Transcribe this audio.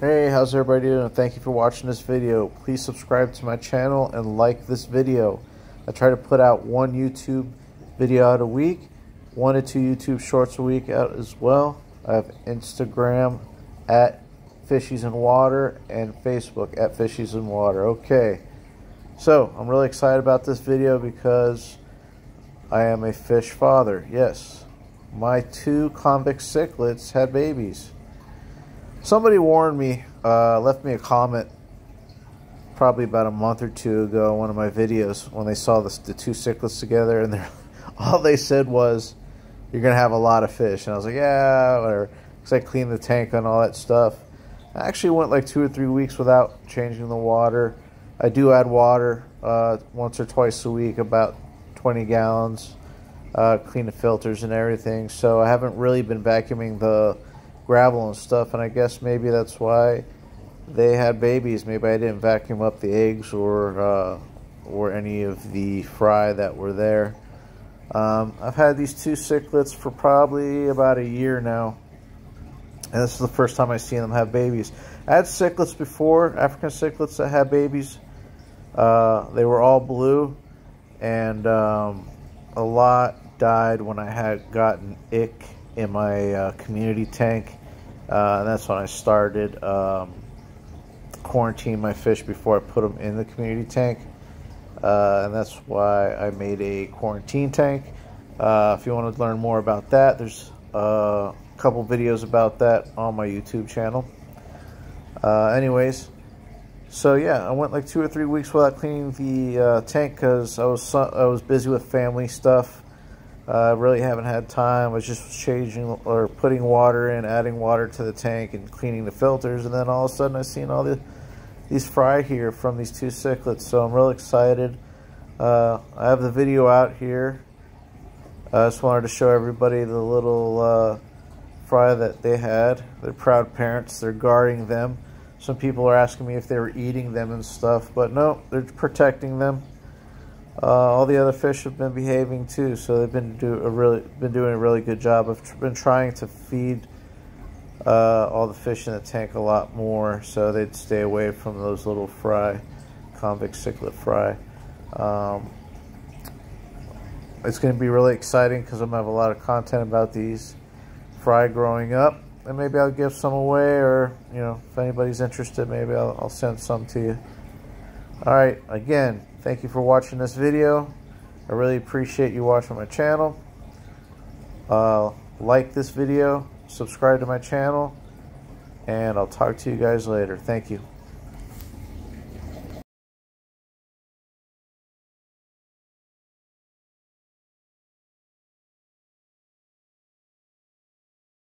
Hey, how's everybody doing? Thank you for watching this video. Please subscribe to my channel and like this video. I try to put out one YouTube video out a week, one to two YouTube shorts a week out as well. I have Instagram at Fishies in Water and Facebook at Fishies in Water. Okay, so I'm really excited about this video because I am a fish father. Yes, my two convict cichlids had babies. Somebody warned me, uh, left me a comment probably about a month or two ago on one of my videos when they saw the, the two cichlids together and all they said was, you're going to have a lot of fish. And I was like, yeah, whatever. Because I cleaned the tank and all that stuff. I actually went like two or three weeks without changing the water. I do add water uh, once or twice a week, about 20 gallons. Uh, clean the filters and everything. So I haven't really been vacuuming the gravel and stuff, and I guess maybe that's why they had babies. Maybe I didn't vacuum up the eggs or uh, or any of the fry that were there. Um, I've had these two cichlids for probably about a year now. And this is the first time I've seen them have babies. I had cichlids before, African cichlids that had babies. Uh, they were all blue, and um, a lot died when I had gotten ick in my uh, community tank. Uh, and that's when I started um, quarantine my fish before I put them in the community tank. Uh, and that's why I made a quarantine tank. Uh, if you want to learn more about that, there's a couple videos about that on my YouTube channel. Uh, anyways, so yeah, I went like two or three weeks without cleaning the uh, tank because I was I was busy with family stuff. I uh, really haven't had time. I was just changing or putting water in, adding water to the tank and cleaning the filters. And then all of a sudden I seen all the, these fry here from these two cichlids. So I'm really excited. Uh, I have the video out here. I just wanted to show everybody the little uh, fry that they had. They're proud parents. They're guarding them. Some people are asking me if they were eating them and stuff. But no, they're protecting them. Uh, all the other fish have been behaving too, so they've been do a really been doing a really good job. I've been trying to feed uh, all the fish in the tank a lot more, so they'd stay away from those little fry, convict cichlid fry. Um, it's going to be really exciting because I'm going to have a lot of content about these fry growing up, and maybe I'll give some away, or you know, if anybody's interested, maybe I'll, I'll send some to you. All right, again, thank you for watching this video. I really appreciate you watching my channel. Uh, like this video, subscribe to my channel, and I'll talk to you guys later. Thank you.